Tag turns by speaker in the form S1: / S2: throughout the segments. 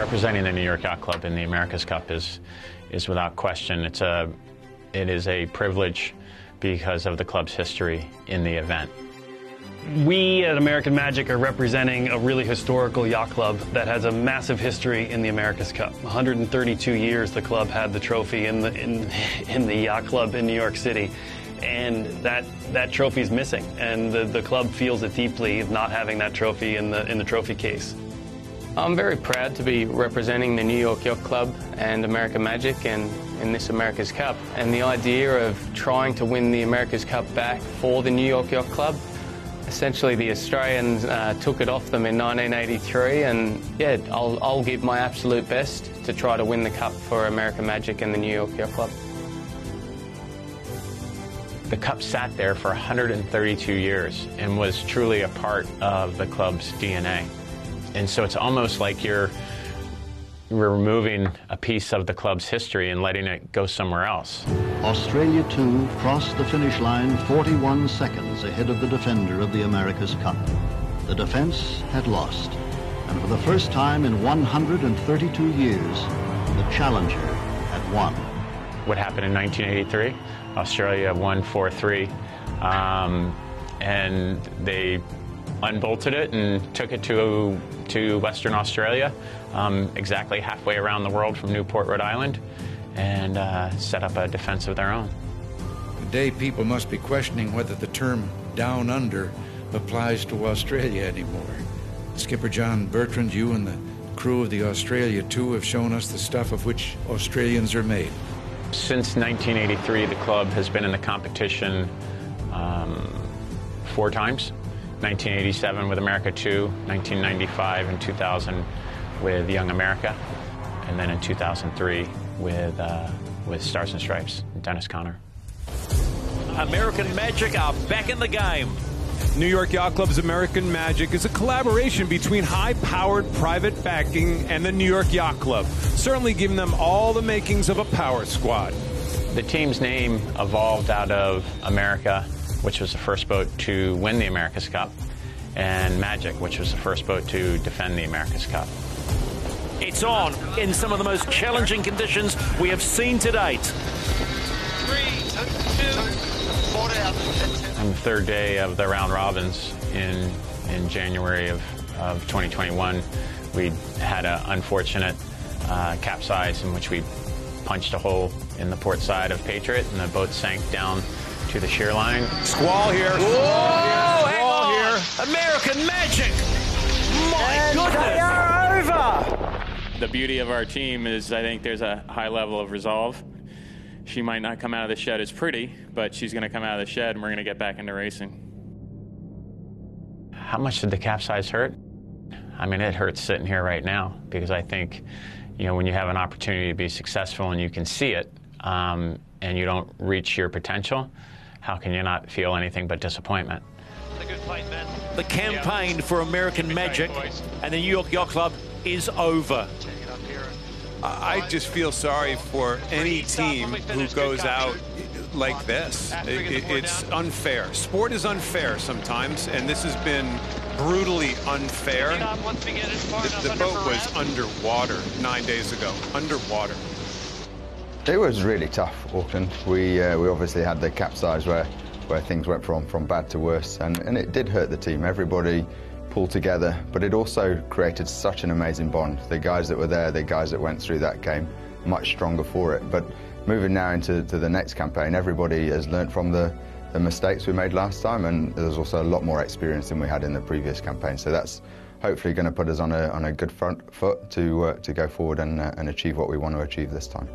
S1: Representing the New York Yacht Club in the America's Cup is, is without question, it's a, it is a privilege because of the club's history in the event.
S2: We at American Magic are representing a really historical yacht club that has a massive history in the America's Cup. 132 years the club had the trophy in the in, in the yacht club in New York City. And that that trophy is missing, and the, the club feels it deeply of not having that trophy in the in the trophy case.
S3: I'm very proud to be representing the New York Yacht Club and America Magic and in this America's Cup. And the idea of trying to win the America's Cup back for the New York Yacht Club essentially the Australians uh, took it off them in 1983 and yeah, I'll, I'll give my absolute best to try to win the cup for America Magic and the New York Yacht Club.
S1: The cup sat there for 132 years and was truly a part of the club's DNA. And so it's almost like you're removing a piece of the club's history and letting it go somewhere else.
S4: Australia 2 crossed the finish line 41 seconds ahead of the defender of the America's Cup. The defense had lost, and for the first time in 132 years, the challenger had won.
S1: What happened in 1983? Australia won 4-3, um, and they unbolted it and took it to, to Western Australia, um, exactly halfway around the world from Newport, Rhode Island, and uh, set up a defense of their own.
S5: Today, people must be questioning whether the term down under applies to Australia anymore. Skipper John Bertrand, you and the crew of the Australia 2 have shown us the stuff of which Australians are made.
S1: Since 1983, the club has been in the competition um, four times. 1987 with America 2, 1995 and 2000 with Young America, and then in 2003 with, uh, with Stars and Stripes, Dennis Conner.
S6: American Magic are back in the game.
S7: New York Yacht Club's American Magic is a collaboration between high powered private backing and the New York Yacht Club, certainly giving them all the makings of a power squad.
S1: The team's name evolved out of America, which was the first boat to win the America's Cup, and Magic, which was the first boat to defend the America's Cup.
S6: It's on in some of the most challenging conditions we have seen to date.
S1: Three, two, on the third day of the round robins in in January of, of 2021, we had an unfortunate uh, capsize in which we punched a hole in the port side of Patriot, and the boat sank down to the shear line.
S7: Squall here.
S6: Whoa, Squall here. Squall here. American magic. My
S8: and
S6: goodness.
S8: They are over.
S9: The beauty of our team is I think there's a high level of resolve she might not come out of the shed as pretty, but she's going to come out of the shed and we're going to get back into racing.
S1: How much did the capsize hurt? I mean, it hurts sitting here right now because I think, you know, when you have an opportunity to be successful and you can see it um, and you don't reach your potential, how can you not feel anything but disappointment?
S6: The campaign for American Magic and the New York Yacht Club is over.
S7: I just feel sorry for any team who goes out like this. It, it's unfair. Sport is unfair sometimes, and this has been brutally unfair. The, the boat was underwater nine days ago. Underwater.
S10: It was really tough, Auckland. We uh, we obviously had the capsize where where things went from from bad to worse, and, and it did hurt the team. Everybody pulled together, but it also created such an amazing bond. The guys that were there, the guys that went through that game, much stronger for it. But moving now into to the next campaign, everybody has learnt from the, the mistakes we made last time, and there's also a lot more experience than we had in the previous campaign. So that's hopefully going to put us on a, on a good front foot to, uh, to go forward and, uh, and achieve what we want to achieve this time.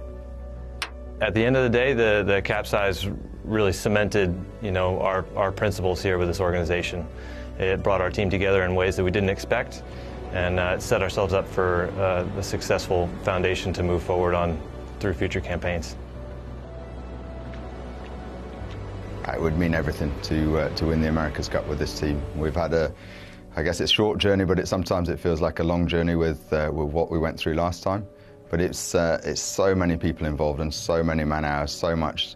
S11: At the end of the day, the, the capsize really cemented, you know, our, our principles here with this organization. It brought our team together in ways that we didn't expect, and uh, set ourselves up for uh, a successful foundation to move forward on through future campaigns.
S10: It would mean everything to uh, to win the America's Cup with this team. We've had a, I guess it's short journey, but it sometimes it feels like a long journey with uh, with what we went through last time. But it's uh, it's so many people involved and so many man hours, so much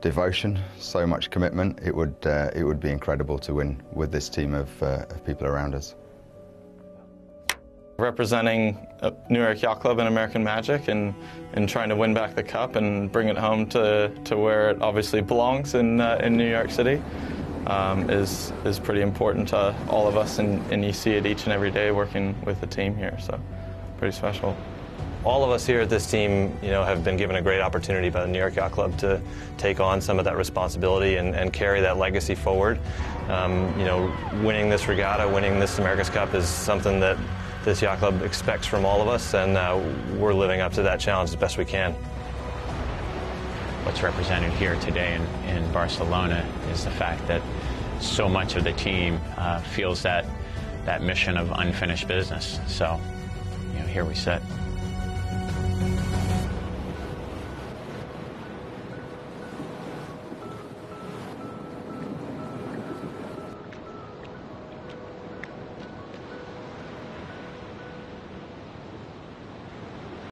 S10: devotion, so much commitment. It would uh, it would be incredible to win with this team of, uh, of people around us.
S11: Representing uh, New York Yacht Club and American Magic and, and trying to win back the cup and bring it home to, to where it obviously belongs in, uh, in New York City um, is, is pretty important to all of us and, and you see it each and every day working with the team here, so pretty special all of us here at this team, you know, have been given a great opportunity by the New York Yacht Club to take on some of that responsibility and, and carry that legacy forward. Um, you know, winning this regatta, winning this America's Cup is something that this yacht club expects from all of us, and uh, we're living up to that challenge as best we can.
S1: What's represented here today in, in Barcelona is the fact that so much of the team uh, feels that that mission of unfinished business. So, you know, here we sit.